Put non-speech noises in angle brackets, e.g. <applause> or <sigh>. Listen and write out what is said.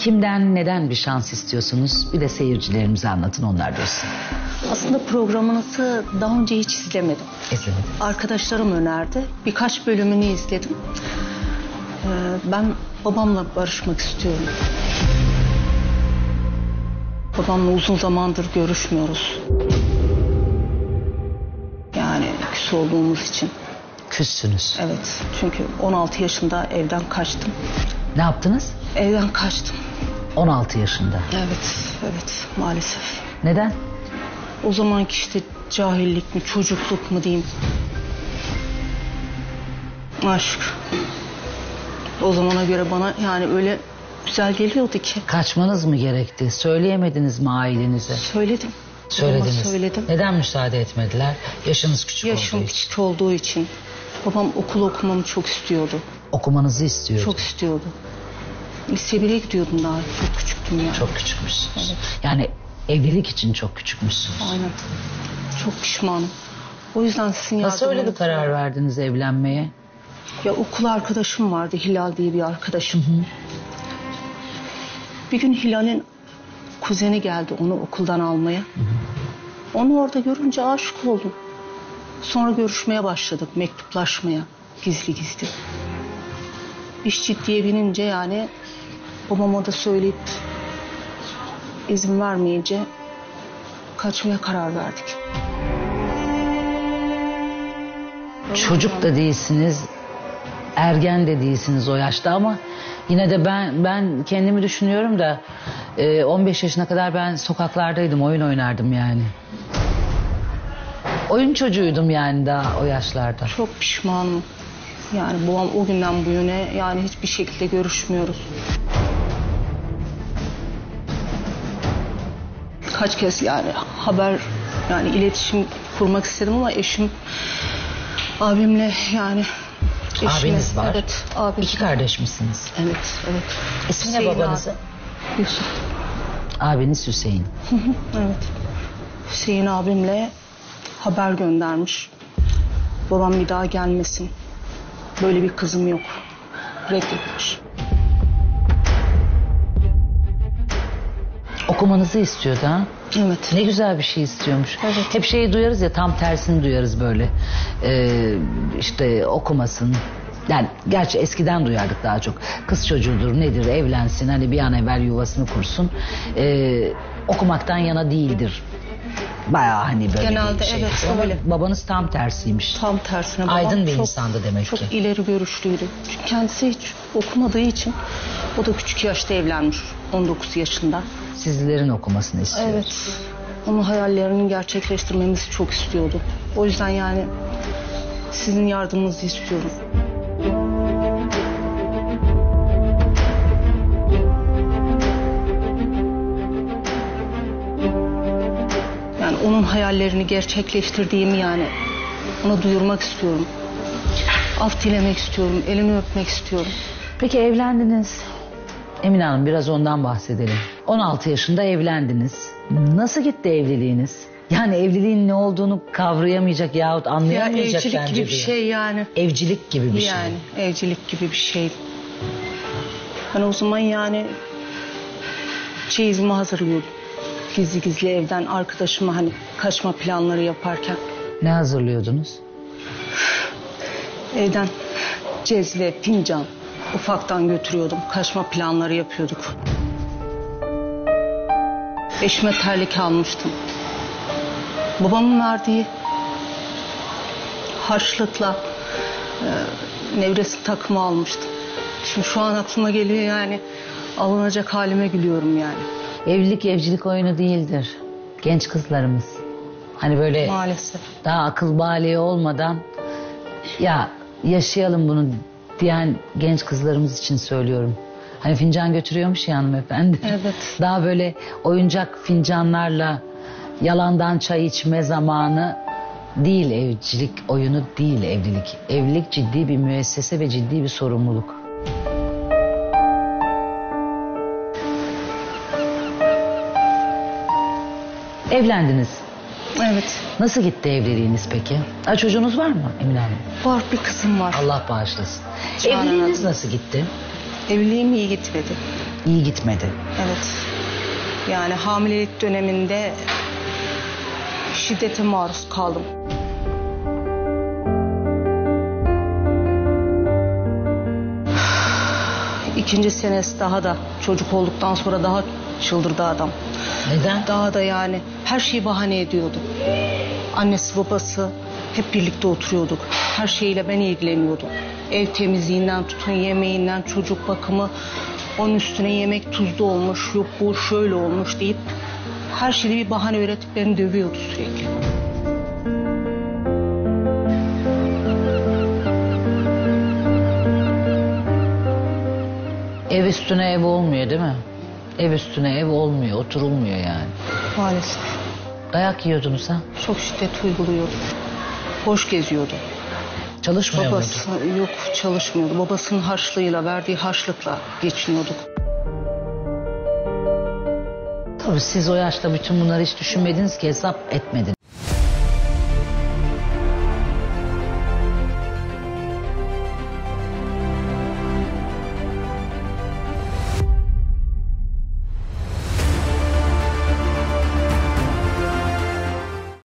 Kimden neden bir şans istiyorsunuz? Bir de seyircilerimize anlatın onlar olsun. Aslında programınızı daha önce hiç izlemedim. İzlemedim. Arkadaşlarım önerdi. Birkaç bölümünü izledim. Ee, ben babamla barışmak istiyorum. Babamla uzun zamandır görüşmüyoruz. Yani küs olduğumuz için. Küssünüz. Evet çünkü 16 yaşında evden kaçtım. Ne yaptınız? Evden kaçtım. 16 yaşında. Evet, evet maalesef. Neden? O zamanki işte cahillik mi, çocukluk mu diyeyim. Aşk. O zamana göre bana yani öyle güzel geliyordu ki. Kaçmanız mı gerekti? Söyleyemediniz mi ailenize? Söyledim. Söylediniz. Babama söyledim. Neden müsaade etmediler? Yaşınız küçük Yaşım olduğu için. küçük olduğu için. Babam okul okumamı çok istiyordu. Okumanızı istiyordu. Çok istiyordu. Lise 1'e gidiyordum daha. Çok küçüktüm yani. Çok küçükmüşsünüz. Yani evlilik için çok küçükmüşsünüz. Aynen. Çok pişmanım. O yüzden sizin Nasıl öyle bir karar verdiniz evlenmeye? Ya okul arkadaşım vardı Hilal diye bir arkadaşım. Bir gün Hilal'in kuzeni geldi onu okuldan almaya. Onu orada görünce aşık oldum. Sonra görüşmeye başladık mektuplaşmaya gizli gizli. İş ciddiye binince yani babama da söyleyip izin vermeyince kaçmaya karar verdik. Çocuk da değilsiniz, ergen de değilsiniz o yaşta ama yine de ben ben kendimi düşünüyorum da e, 15 yaşına kadar ben sokaklardaydım, oyun oynardım yani. Oyun çocuğuydum yani daha o yaşlarda. Çok pişmanım. Yani babam o günden bu yöne yani hiçbir şekilde görüşmüyoruz. Kaç kez yani haber yani iletişim kurmak istedim ama eşim abimle yani eşime- Abiniz var. Evet abim. İki kardeş misiniz? Evet evet. İsmi ne Hüseyin babanızın? abi. Yusuf. Abiniz Hüseyin. Evet. Hüseyin abimle haber göndermiş. Babam bir daha gelmesin. Böyle bir kızım yok. Reddetmiş. Okumanızı istiyordu ha? Evet. Ne güzel bir şey istiyormuş. Evet. Hep şeyi duyarız ya tam tersini duyarız böyle. Ee, işte okumasın. Yani gerçi eskiden duyardık daha çok. Kız çocuğudur nedir evlensin hani bir an evvel yuvasını kursun. Ee, okumaktan yana değildir. Bayağı hani böyle Genelde bir şey. evet, Ama öyle. Babanız tam tersiymiş. Tam tersine babam Aydın bir çok, insandı demek çok ki. ileri görüşlüydü. Çünkü kendisi hiç okumadığı için o da küçük yaşta evlenmiş. 19 yaşında. Sizlerin okumasını istiyor. Evet. Onun hayallerini gerçekleştirmemizi çok istiyordu. O yüzden yani sizin yardımınızı istiyorum. Onun hayallerini gerçekleştirdiğimi yani ona duyurmak istiyorum. Af dilemek istiyorum, elini öpmek istiyorum. Peki evlendiniz. Emine Hanım biraz ondan bahsedelim. 16 yaşında evlendiniz. Nasıl gitti evliliğiniz? Yani evliliğin ne olduğunu kavrayamayacak yahut Ya anlayamayacak evcilik bence gibi bir şey yani. Evcilik gibi bir yani şey. evcilik gibi bir şey. Ben o zaman yani çeyizimi hazırlıyordum. Gizli gizli evden arkadaşıma hani kaçma planları yaparken Ne hazırlıyordunuz? evden cezve, fincan ufaktan götürüyordum. Kaçma planları yapıyorduk. Eşime terlik almıştım. Babamın verdiği harçlıkla e, nevresim takımı almıştım. Şimdi şu an aklıma geliyor yani alınacak halime gülüyorum yani. Evlilik evcilik oyunu değildir. Genç kızlarımız. Hani böyle Maalesef. daha akıl baliği olmadan ya yaşayalım bunu diyen genç kızlarımız için söylüyorum. Hani fincan götürüyormuş ya hanımefendi. Evet. <laughs> Daha böyle oyuncak fincanlarla yalandan çay içme zamanı değil evcilik oyunu değil evlilik. Evlilik ciddi bir müessese ve ciddi bir sorumluluk. Evlendiniz. Evet. Nasıl gitti evliliğiniz peki? Ha, çocuğunuz var mı Emine Hanım? Var bir kızım var. Allah bağışlasın. Çağla Evliliğiniz nasıl gitti? Evliliğim iyi gitmedi. İyi gitmedi. Evet. Yani hamilelik döneminde şiddete maruz kaldım. İkinci senesi daha da çocuk olduktan sonra daha çıldırdı adam. Neden? Daha da yani her şeyi bahane ediyordu. Annesi babası hep birlikte oturuyorduk. Her şeyle ben ilgileniyordum. Ev temizliğinden tutun yemeğinden çocuk bakımı. Onun üstüne yemek tuzlu olmuş yok bu şöyle olmuş deyip her şeyi bir bahane üretip beni dövüyordu sürekli. Ev üstüne ev olmuyor değil mi? Ev üstüne ev olmuyor, oturulmuyor yani. Maalesef. Dayak yiyordunuz ha? Çok şiddet uyguluyordu. Boş geziyordu. Çalışmıyor? Babası yok çalışmıyordu. Babasının harçlığıyla verdiği harçlıkla geçiniyorduk. Tabii siz o yaşta bütün bunları hiç düşünmediniz ki hesap etmediniz.